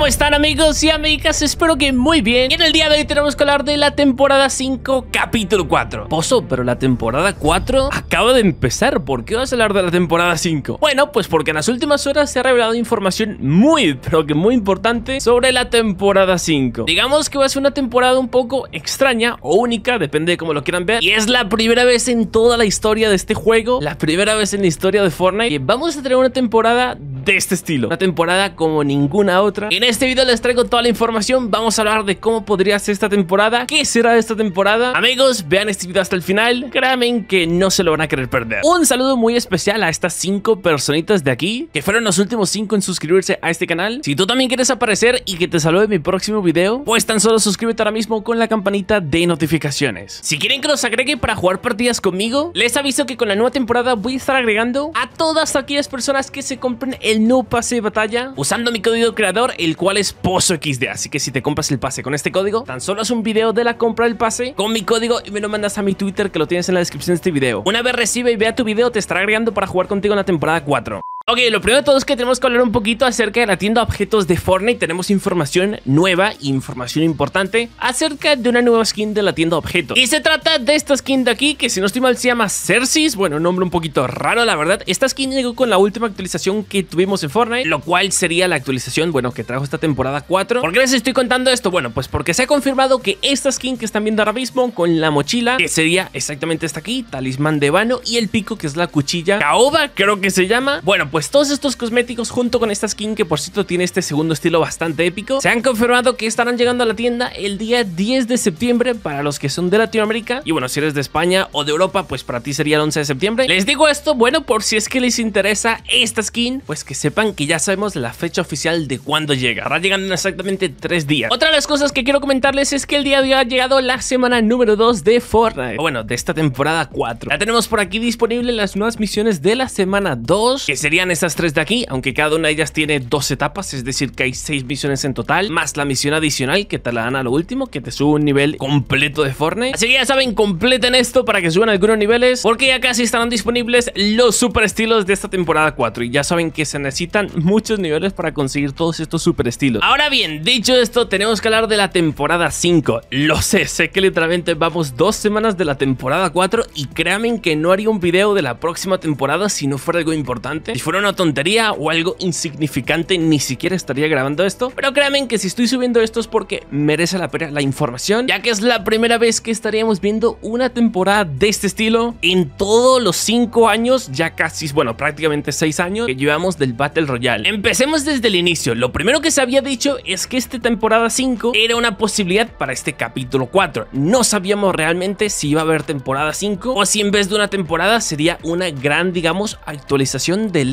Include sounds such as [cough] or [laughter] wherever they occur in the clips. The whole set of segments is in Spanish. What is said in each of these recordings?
¿Cómo están amigos y amigas? Espero que muy bien. Y en el día de hoy tenemos que hablar de la temporada 5, capítulo 4. Pozo, pero la temporada 4 acaba de empezar. ¿Por qué vas a hablar de la temporada 5? Bueno, pues porque en las últimas horas se ha revelado información muy, pero que muy importante sobre la temporada 5. Digamos que va a ser una temporada un poco extraña o única, depende de cómo lo quieran ver. Y es la primera vez en toda la historia de este juego, la primera vez en la historia de Fortnite, que vamos a tener una temporada de este estilo. Una temporada como ninguna otra. En este video les traigo toda la información. Vamos a hablar de cómo podría ser esta temporada. ¿Qué será esta temporada? Amigos, vean este video hasta el final. Créanme que no se lo van a querer perder. Un saludo muy especial a estas 5 personitas de aquí. Que fueron los últimos 5 en suscribirse a este canal. Si tú también quieres aparecer y que te salude en mi próximo video. Pues tan solo suscríbete ahora mismo con la campanita de notificaciones. Si quieren que los agregue para jugar partidas conmigo. Les aviso que con la nueva temporada voy a estar agregando a todas aquellas personas que se compren el nuevo pase de batalla usando mi código creador, el cual es POZOXD. Así que si te compras el pase con este código, tan solo haz un video de la compra del pase con mi código y me lo mandas a mi Twitter que lo tienes en la descripción de este video. Una vez recibe y vea tu video, te estará agregando para jugar contigo en la temporada 4. Ok, lo primero de todo es que tenemos que hablar un poquito acerca de la tienda objetos de Fortnite. Tenemos información nueva, información importante acerca de una nueva skin de la tienda objetos. Y se trata de esta skin de aquí, que si no estoy mal se llama Cersis. Bueno, nombre un poquito raro, la verdad. Esta skin llegó con la última actualización que tuvimos en Fortnite, lo cual sería la actualización, bueno, que trajo esta temporada 4. ¿Por qué les estoy contando esto? Bueno, pues porque se ha confirmado que esta skin que están viendo ahora mismo con la mochila, que sería exactamente esta aquí, talismán de vano, y el pico, que es la cuchilla caoba, creo que se llama. Bueno, pues todos estos cosméticos junto con esta skin que por cierto tiene este segundo estilo bastante épico, se han confirmado que estarán llegando a la tienda el día 10 de septiembre para los que son de Latinoamérica y bueno, si eres de España o de Europa, pues para ti sería el 11 de septiembre. Les digo esto, bueno, por si es que les interesa esta skin, pues que sepan que ya sabemos la fecha oficial de cuándo llega. Estará llegando en exactamente 3 días. Otra de las cosas que quiero comentarles es que el día de hoy ha llegado la semana número 2 de Fortnite, o bueno, de esta temporada 4. Ya tenemos por aquí disponible las nuevas misiones de la semana 2, que serían estas tres de aquí, aunque cada una de ellas tiene dos etapas, es decir que hay seis misiones en total, más la misión adicional que te la dan a lo último, que te sube un nivel completo de Fortnite. Así que ya saben, completen esto para que suban algunos niveles, porque ya casi estarán disponibles los super estilos de esta temporada 4, y ya saben que se necesitan muchos niveles para conseguir todos estos super estilos. Ahora bien, dicho esto, tenemos que hablar de la temporada 5. Lo sé, sé que literalmente vamos dos semanas de la temporada 4 y créanme que no haría un video de la próxima temporada si no fuera algo importante. Si fuera una tontería o algo insignificante ni siquiera estaría grabando esto. Pero créanme que si estoy subiendo esto es porque merece la pena la información, ya que es la primera vez que estaríamos viendo una temporada de este estilo en todos los 5 años, ya casi, bueno, prácticamente 6 años que llevamos del Battle Royale. Empecemos desde el inicio. Lo primero que se había dicho es que esta temporada 5 era una posibilidad para este capítulo 4. No sabíamos realmente si iba a haber temporada 5 o si en vez de una temporada sería una gran, digamos, actualización de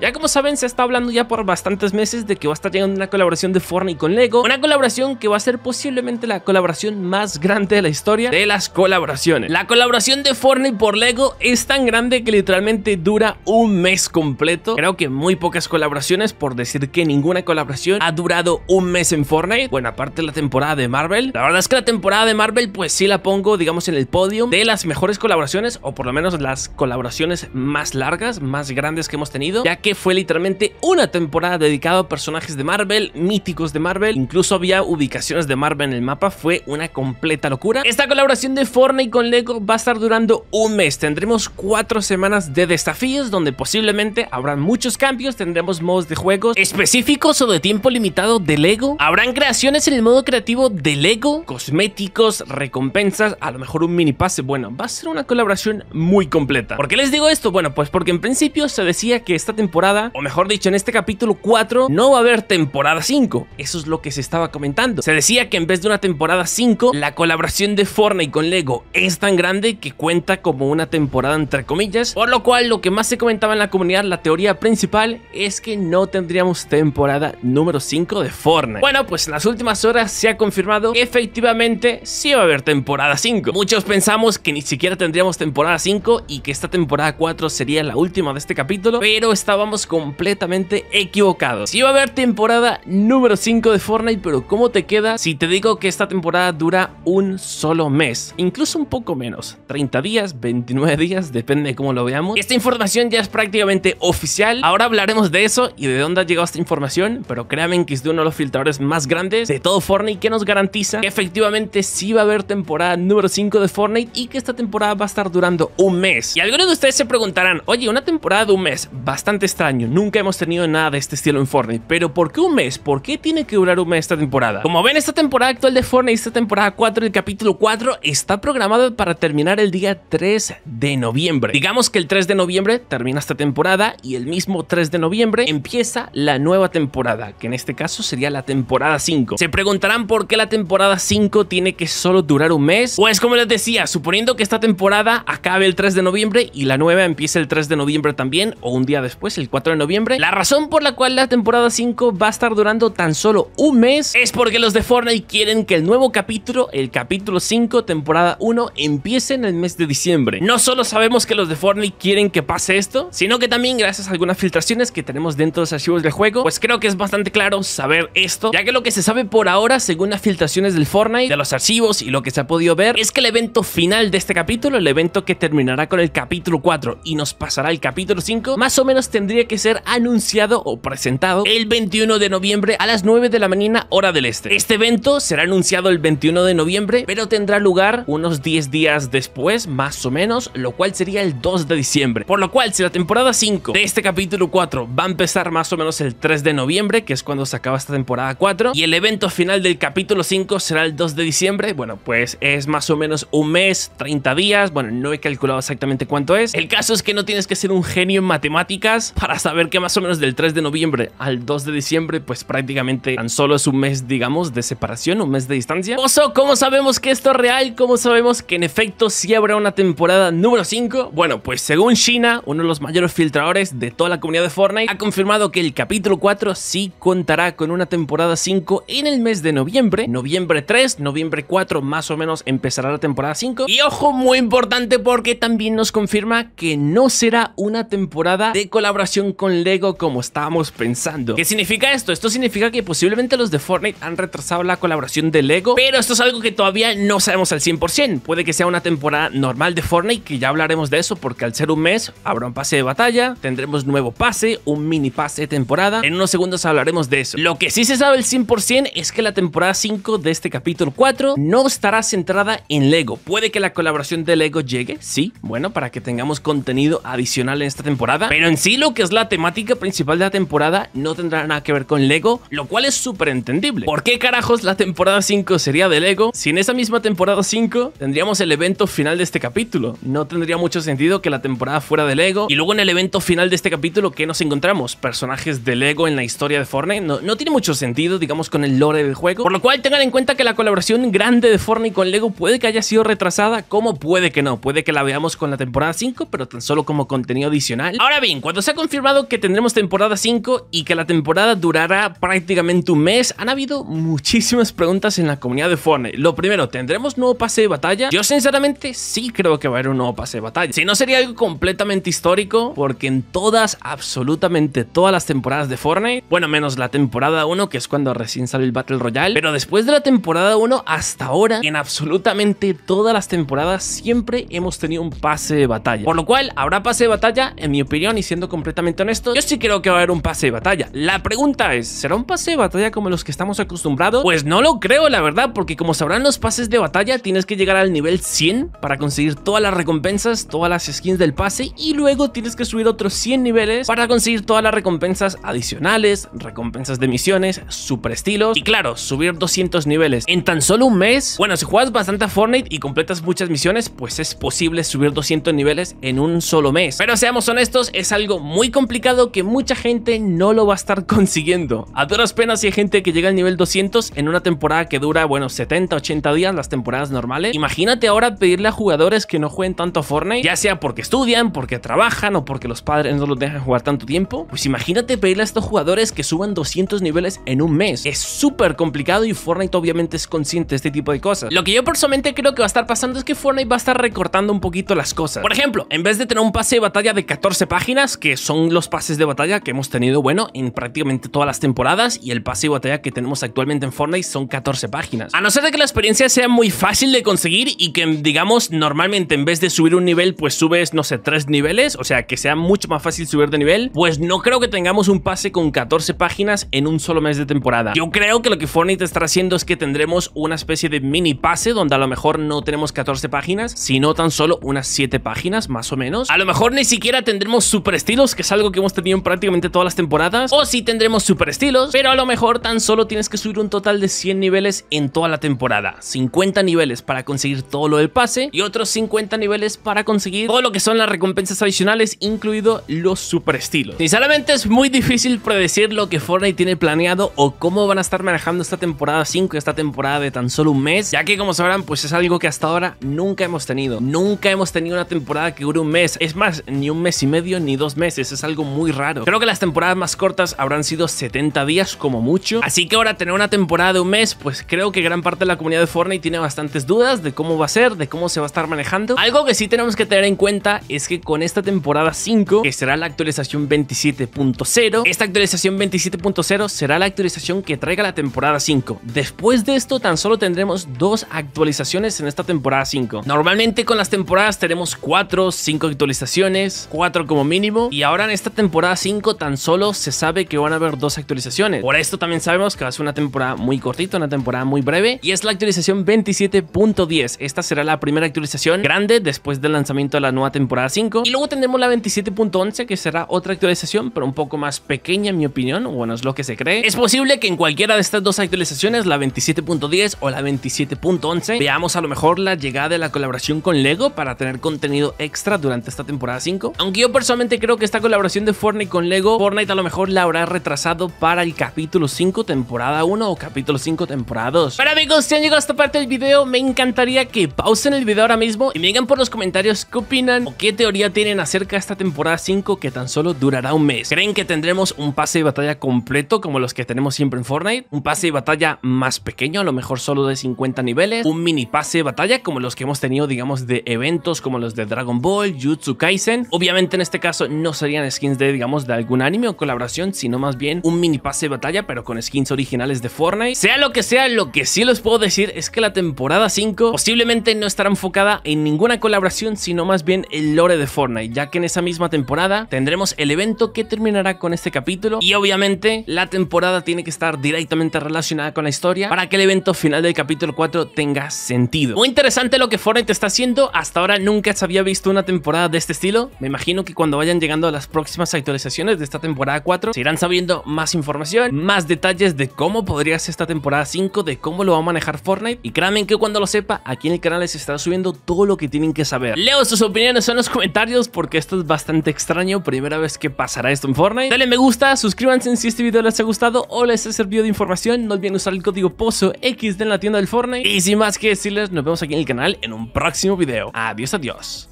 Ya como saben, se está hablando ya por bastantes meses de que va a estar llegando una colaboración de Fortnite con Lego. Una colaboración que va a ser posiblemente la colaboración más grande de la historia de las colaboraciones. La colaboración de Fortnite por Lego es tan grande que literalmente dura un mes completo. Creo que muy pocas colaboraciones, por decir que ninguna colaboración ha durado un mes en Fortnite. Bueno, aparte la temporada de Marvel. La verdad es que la temporada de Marvel pues sí la pongo, digamos, en el podio de las mejores colaboraciones o por lo menos las colaboraciones más largas, más grandes que hemos tenido, ya que fue literalmente una temporada dedicada a personajes de Marvel, míticos de Marvel, incluso había ubicaciones de Marvel en el mapa, fue una completa locura. Esta colaboración de Fortnite con Lego va a estar durando un mes, tendremos cuatro semanas de desafíos donde posiblemente habrán muchos cambios, tendremos modos de juegos específicos o de tiempo limitado de Lego, habrán creaciones en el modo creativo de Lego, cosméticos, recompensas, a lo mejor un mini pase, bueno, va a ser una colaboración muy completa. ¿Por qué les digo esto? Bueno, pues porque en principio se decía que esta temporada, o mejor dicho, en este capítulo 4 no va a haber temporada 5. Eso es lo que se estaba comentando. Se decía que en vez de una temporada 5, la colaboración de Fortnite con Lego es tan grande que cuenta como una temporada entre comillas, por lo cual lo que más se comentaba en la comunidad, la teoría principal, es que no tendríamos temporada número 5 de Fortnite. Bueno, pues en las últimas horas se ha confirmado que efectivamente sí va a haber temporada 5. Muchos pensamos que ni siquiera tendríamos temporada 5 y que esta temporada 4 sería la última de este capítulo, pero estábamos completamente equivocados. Va a haber temporada número 5 de Fortnite, pero ¿cómo te queda si te digo que esta temporada dura un solo mes? Incluso un poco menos, 30 días, 29 días, depende de cómo lo veamos. Esta información ya es prácticamente oficial, ahora hablaremos de eso y de dónde ha llegado esta información, pero créanme que es de uno de los filtradores más grandes de todo Fortnite que nos garantiza que efectivamente sí va a haber temporada número 5 de Fortnite y que esta temporada va a estar durando un mes. Y algunos de ustedes se preguntarán, oye, una temporada de un mes, bastante extraño, nunca hemos tenido nada de este estilo en Fortnite, pero ¿por qué un mes? ¿Por qué tiene que durar un mes esta temporada? Como ven, esta temporada actual de Fortnite, esta temporada 4, el capítulo 4, está programada para terminar el día 3 de noviembre. Digamos que el 3 de noviembre termina esta temporada y el mismo 3 de noviembre empieza la nueva temporada, que en este caso sería la temporada 5. Se preguntarán por qué la temporada 5 tiene que solo durar un mes. Pues como les decía, suponiendo que esta temporada acabe el 3 de noviembre y la nueva empiece el 3 de noviembre también, o un día después, el 4 de noviembre, la razón por la cual la temporada 5 va a estar durando tan solo un mes es porque los de Fortnite quieren que el nuevo capítulo, el capítulo 5, temporada 1, empiece en el mes de diciembre. No solo sabemos que los de Fortnite quieren que pase esto, sino que también gracias a algunas filtraciones que tenemos dentro de los archivos del juego, pues creo que es bastante claro saber esto, ya que lo que se sabe por ahora, según las filtraciones del Fortnite, de los archivos y lo que se ha podido ver, es que el evento final de este capítulo, el evento que terminará con el capítulo 4 y nos pasará al capítulo 5, más o menos tendría que ser anunciado o presentado el 21 de noviembre a las 9 de la mañana hora del este. Este evento será anunciado el 21 de noviembre, pero tendrá lugar unos 10 días después, más o menos, lo cual sería el 2 de diciembre. Por lo cual, si la temporada 5 de este capítulo 4 va a empezar más o menos el 3 de noviembre, que es cuando se acaba esta temporada 4, y el evento final del capítulo 5 será el 2 de diciembre, bueno, pues es más o menos un mes, 30 días, bueno, no he calculado exactamente cuánto es. El caso es que no tienes que ser un genio en matemáticas para saber que más o menos del 3 de noviembre al 2 de diciembre, pues prácticamente tan solo es un mes, digamos, de separación, un mes de distancia. Oso, ¿cómo sabemos que esto es real? ¿Cómo sabemos que en efecto sí habrá una temporada número 5? Bueno, pues según China, uno de los mayores filtradores de toda la comunidad de Fortnite, ha confirmado que el capítulo 4 sí contará con una temporada 5 en el mes de noviembre, noviembre 3, noviembre 4 más o menos empezará la temporada 5. Y ojo, muy importante porque también nos confirma que no será una temporada de colaboración con Lego como estábamos pensando. ¿Qué significa esto? Esto significa que posiblemente los de Fortnite han retrasado la colaboración de Lego, pero esto es algo que todavía no sabemos al 100%. Puede que sea una temporada normal de Fortnite, que ya hablaremos de eso porque al ser un mes habrá un pase de batalla, tendremos nuevo pase, un mini pase de temporada. En unos segundos hablaremos de eso. Lo que sí se sabe al 100% es que la temporada 5 de este capítulo 4 no estará centrada en Lego. Puede que la colaboración de Lego llegue, sí, bueno, para que tengamos contenido adicional en esta temporada, pero en sí lo que es la temática principal de la temporada no tendrá nada que ver con Lego, lo cual es súper entendible. ¿Por qué carajos la temporada 5 sería de Lego si en esa misma temporada 5 tendríamos el evento final de este capítulo? No tendría mucho sentido que la temporada fuera de Lego y luego en el evento final de este capítulo que nos encontramos personajes de Lego en la historia de Fortnite. No, no tiene mucho sentido, digamos, con el lore del juego. Por lo cual tengan en cuenta que la colaboración grande de Fortnite con Lego puede que haya sido retrasada, como puede que no. Puede que la veamos con la temporada 5, pero tan solo como contenido adicional. Ahora bien, cuando se ha confirmado que tendremos temporada 5 y que la temporada durará prácticamente un mes, han habido muchísimas preguntas en la comunidad de Fortnite. Lo primero, ¿tendremos nuevo pase de batalla? Yo sinceramente sí creo que va a haber un nuevo pase de batalla. Si no sería algo completamente histórico, porque en todas, absolutamente todas las temporadas de Fortnite, bueno, menos la temporada 1, que es cuando recién sale el Battle Royale, pero después de la temporada 1 hasta ahora, en absolutamente todas las temporadas siempre hemos tenido un pase de batalla. Por lo cual, ¿habrá pase de batalla? En mi opinión, y siendo completamente honesto, yo sí creo que va a haber un pase de batalla. La pregunta es, ¿será un pase de batalla como los que estamos acostumbrados? Pues no lo creo, la verdad, porque como sabrán los pases de batalla, tienes que llegar al nivel 100 para conseguir todas las recompensas, todas las skins del pase, y luego tienes que subir otros 100 niveles para conseguir todas las recompensas adicionales, recompensas de misiones, super estilos, y claro, subir 200 niveles en tan solo un mes. Bueno, si juegas bastante a Fortnite y completas muchas misiones, pues es posible subir 200 niveles en un solo mes. Pero seamos honestos, es algo muy complicado que mucha gente no lo va a estar [laughs] consiguiendo. A duras penas hay gente que llega al nivel 200 en una temporada que dura, bueno, 70, 80 días, las temporadas normales. Imagínate ahora pedirle a jugadores que no jueguen tanto a Fortnite, ya sea porque estudian, porque trabajan o porque los padres no los dejan jugar tanto tiempo. Pues imagínate pedirle a estos jugadores que suban 200 niveles en un mes. Es súper complicado y Fortnite obviamente es consciente de este tipo de cosas. Lo que yo personalmente creo que va a estar pasando es que Fortnite va a estar recortando un poquito las cosas. Por ejemplo, en vez de tener un pase de batalla de 14 páginas, que son los pases de batalla que hemos tenido, bueno, en prácticamente todas las temporadas y el pase de batalla que tenemos actualmente en Fortnite son 14 páginas. A no ser de que la experiencia sea muy fácil de conseguir y que, digamos, normalmente en vez de subir un nivel, pues subes, no sé, tres niveles, o sea, que sea mucho más fácil subir de nivel, pues no creo que tengamos un pase con 14 páginas en un solo mes de temporada. Yo creo que lo que Fortnite estará haciendo es que tendremos una especie de mini pase donde a lo mejor no tenemos 14 páginas, sino tan solo unas 7 páginas, más o menos. A lo mejor ni siquiera tendremos super que es algo que hemos tenido en prácticamente todas las temporadas, o sí tendremos super estilos, pero a lo mejor tan solo tienes que subir un total de 100 niveles en toda la temporada. 50 niveles para conseguir todo lo del pase y otros 50 niveles para conseguir todo lo que son las recompensas adicionales, incluido los super estilos. Sinceramente es muy difícil predecir lo que Fortnite tiene planeado o cómo van a estar manejando esta temporada 5, esta temporada de tan solo un mes, ya que como sabrán, pues es algo que hasta ahora nunca hemos tenido. Nunca hemos tenido una temporada que dure un mes. Es más, ni un mes y medio ni dos meses. Es algo muy raro. Creo que las temporadas más cortas habrán sido 70 días como mucho. Así que ahora tener una temporada de un mes, pues creo que gran parte de la comunidad de Fortnite tiene bastantes dudas de cómo va a ser, de cómo se va a estar manejando. Algo que sí tenemos que tener en cuenta es que con esta temporada 5, que será la actualización 27.0, esta actualización 27.0 será la actualización que traiga la temporada 5. Después de esto tan solo tendremos dos actualizaciones en esta temporada 5. Normalmente con las temporadas tenemos 4, 5 actualizaciones, 4 como mínimo, y ahora en esta temporada 5 tan solo se sabe que van a haber dos actualizaciones. Por esto también sabemos que va a ser una temporada muy cortita, una temporada muy breve, y es la actualización 27.10. Esta será la primera actualización grande después del lanzamiento de la nueva temporada 5, y luego tendremos la 27.11 que será otra actualización, pero un poco más pequeña en mi opinión, bueno es lo que se cree. Es posible que en cualquiera de estas dos actualizaciones, la 27.10 o la 27.11, veamos a lo mejor la llegada de la colaboración con Lego para tener contenido extra durante esta temporada 5. Aunque yo personalmente creo que esta colaboración de Fortnite con Lego, Fortnite a lo mejor la habrá retrasado para el capítulo 5 temporada 1 o capítulo 5 temporada 2. Pero amigos, si han llegado a esta parte del video, me encantaría que pausen el video ahora mismo y me digan por los comentarios qué opinan o qué teoría tienen acerca de esta temporada 5 que tan solo durará un mes. ¿Creen que tendremos un pase de batalla completo como los que tenemos siempre en Fortnite? ¿Un pase de batalla más pequeño, a lo mejor solo de 50 niveles? ¿Un mini pase de batalla como los que hemos tenido, digamos, de eventos como los de Dragon Ball, Jutsu Kaisen? Obviamente en este caso no serían skins de, digamos, de algún anime o colaboración, sino más bien un mini pase de batalla, pero con skins originales de Fortnite. Sea lo que sea, lo que sí les puedo decir es que la temporada 5 posiblemente no estará enfocada en ninguna colaboración, sino más bien el lore de Fortnite, ya que en esa misma temporada tendremos el evento que terminará con este capítulo y obviamente la temporada tiene que estar directamente relacionada con la historia para que el evento final del capítulo 4 tenga sentido. Muy interesante lo que Fortnite está haciendo, hasta ahora nunca se había visto una temporada de este estilo, me imagino que cuando vayan a las próximas actualizaciones de esta temporada 4 se irán sabiendo más información, más detalles de cómo podría ser esta temporada 5, de cómo lo va a manejar Fortnite y créanme que cuando lo sepa aquí en el canal les estará subiendo todo lo que tienen que saber. Leo sus opiniones en los comentarios porque esto es bastante extraño, primera vez que pasará esto en Fortnite. Dale me gusta, suscríbanse si este video les ha gustado o les ha servido de información, no olviden usar el código POZO X en la tienda del Fortnite y sin más que decirles nos vemos aquí en el canal en un próximo video. Adiós, adiós.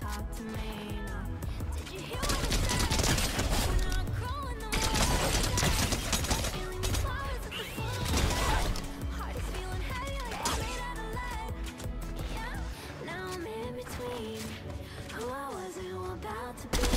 to be.